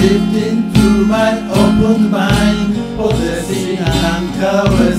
slipped into my open mind, oh, possessing and anchor.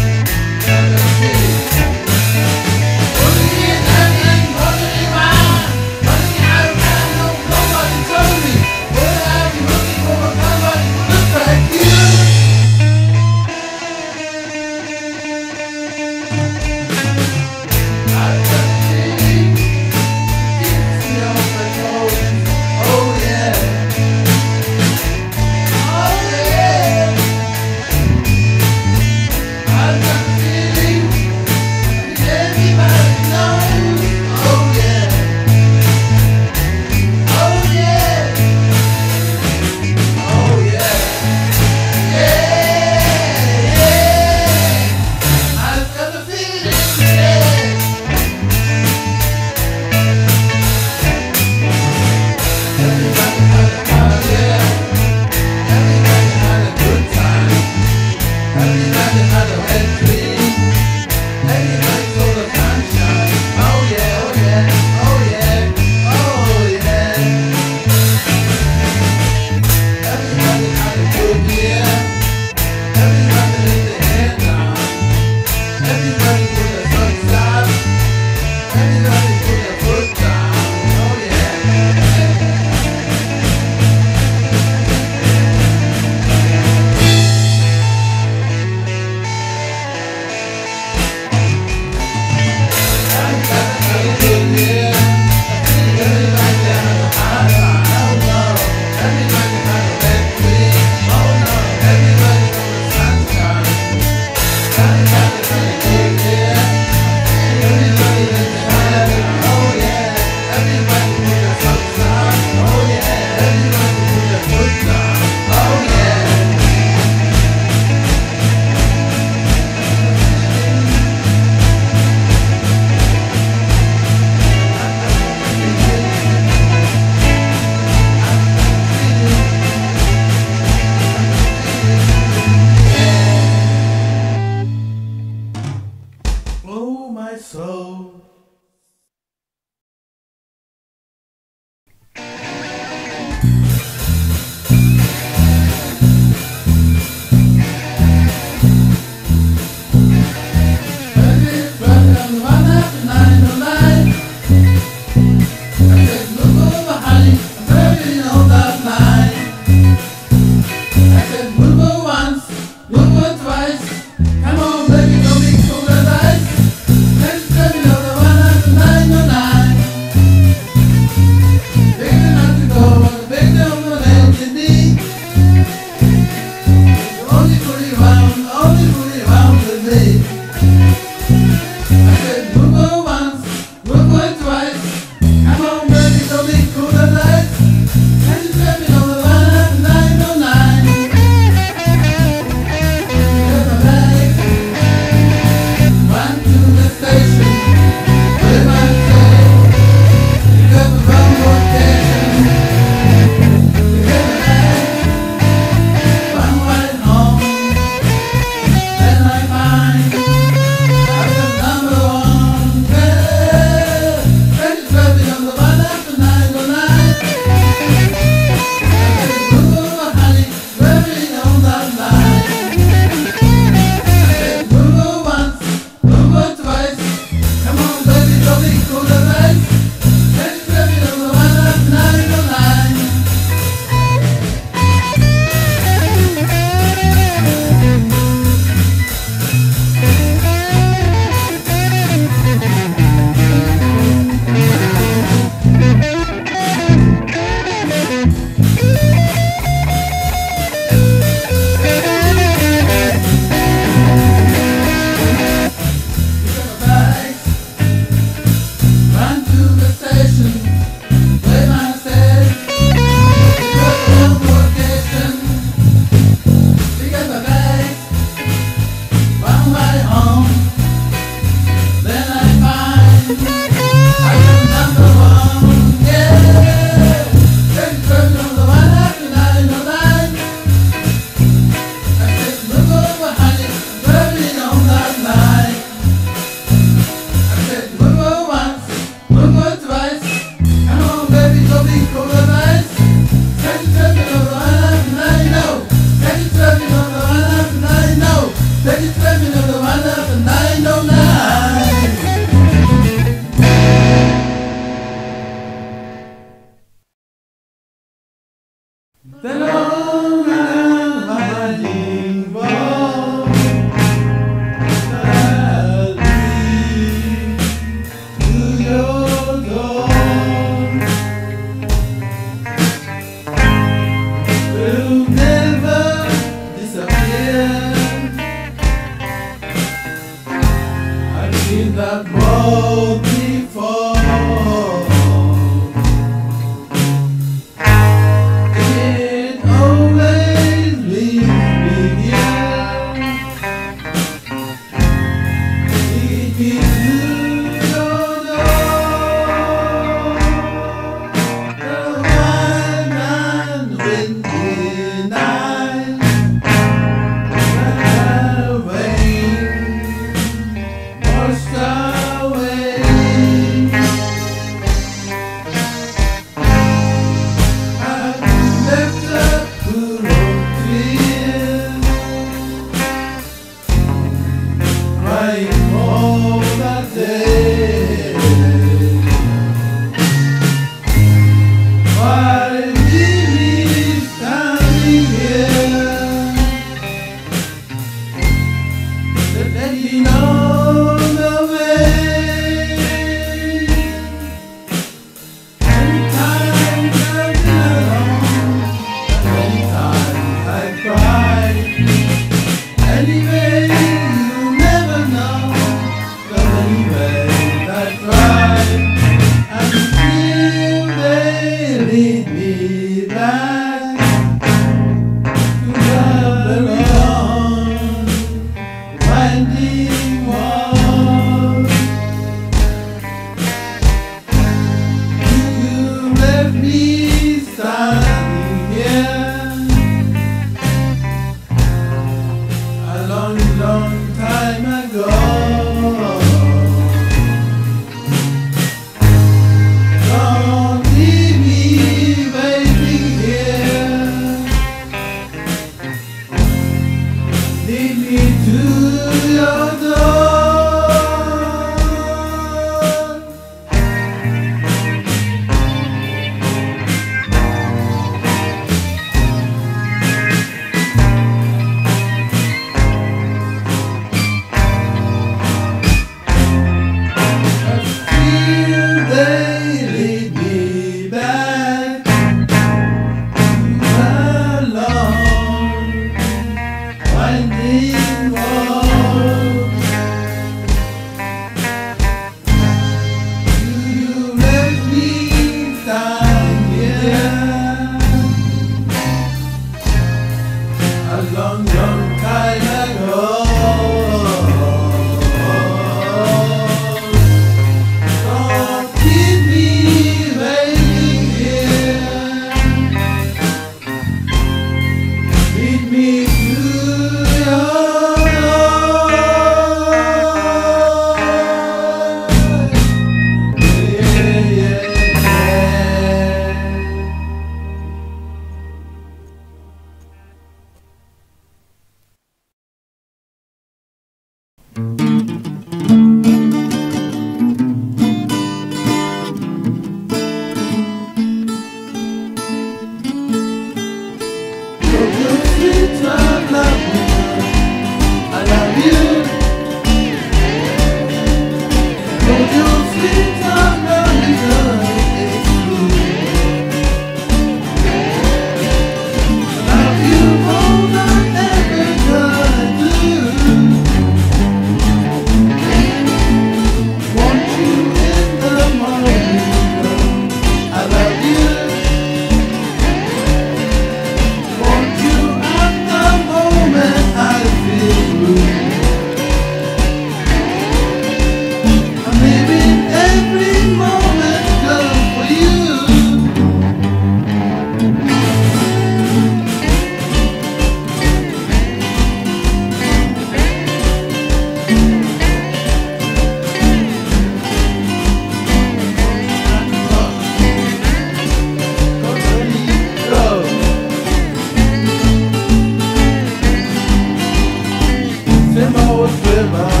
fulfill my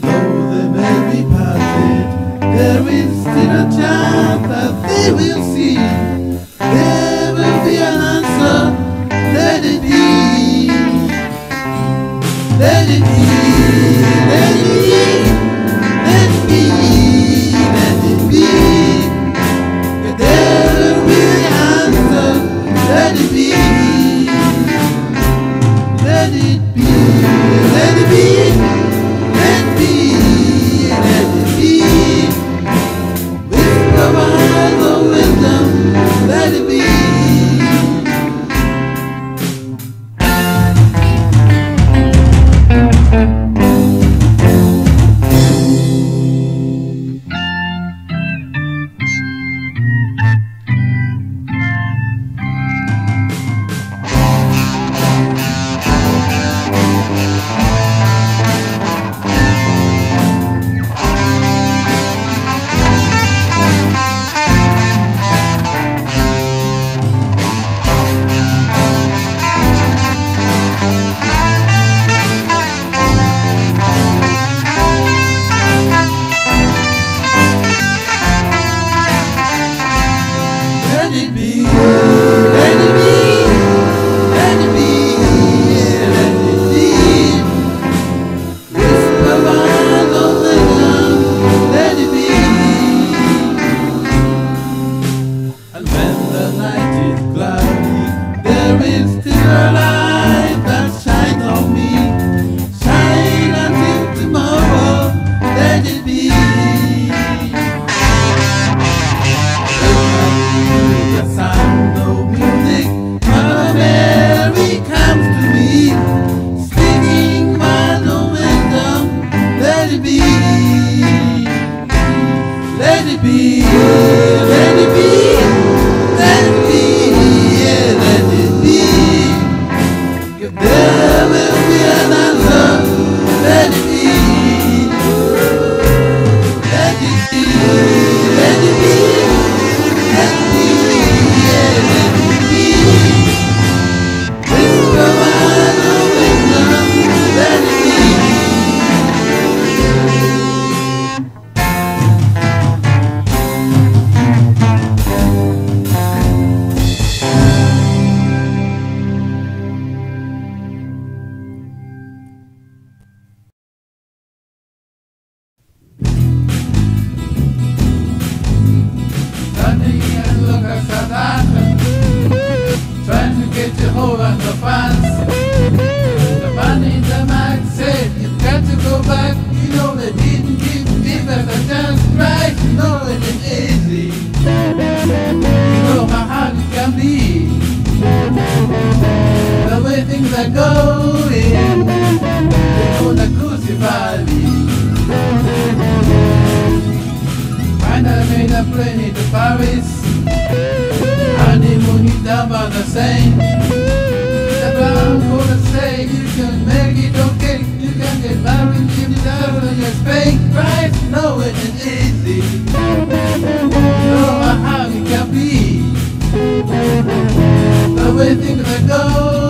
though they may be parted, there is still a chance that they will see. There will be an answer, let it be. Let it be, let it be, let it be. gonna go in. We're gonna crucify me. Find I made a plane to Paris. Honeymoon down by the Seine. I'm gonna say you can make it okay. You can get married, give me you deserve your expect. Right, no, it ain't easy. No, how it can be. The way things are going.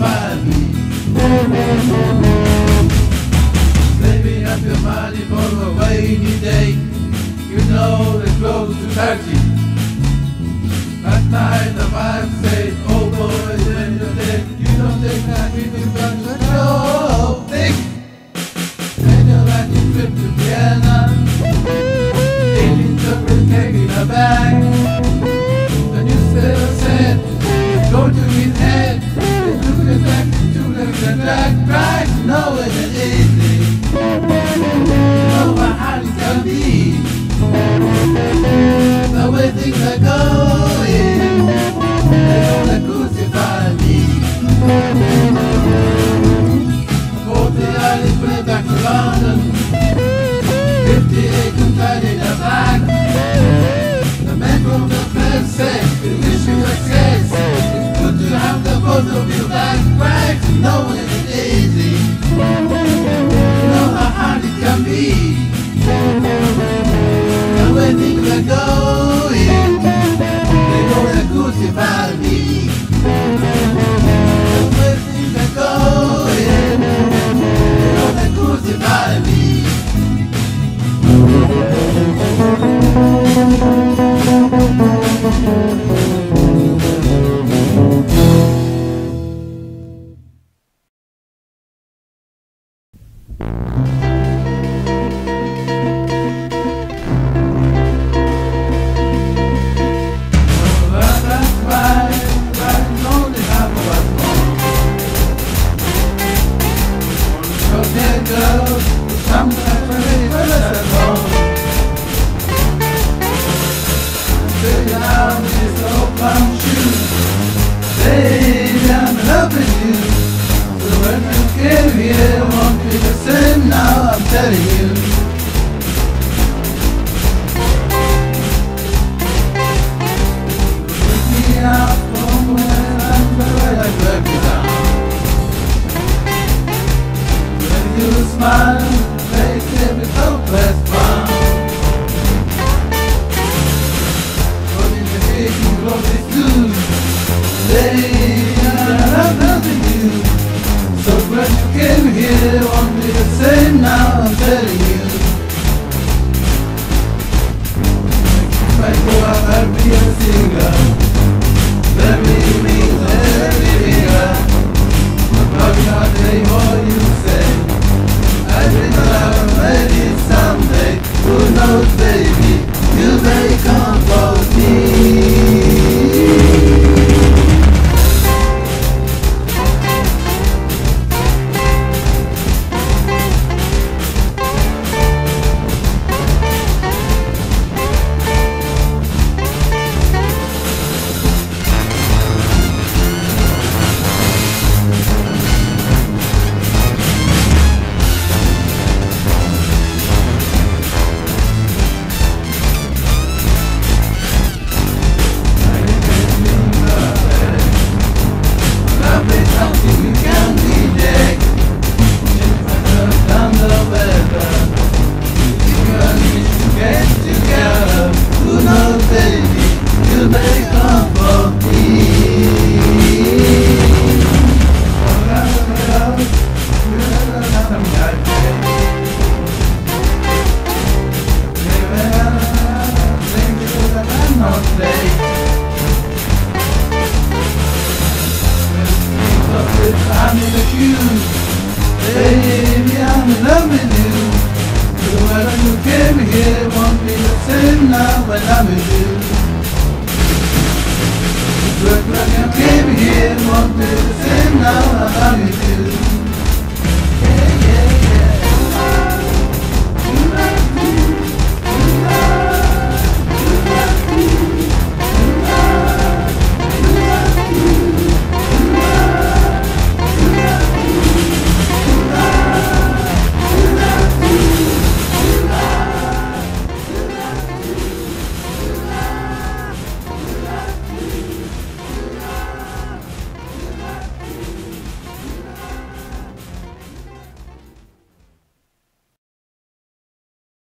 find up your mind for a rainy day. You know it goes to taxi. At night the vibes say, oh boy, then you you don't think that we can run to no think. And you're like you flip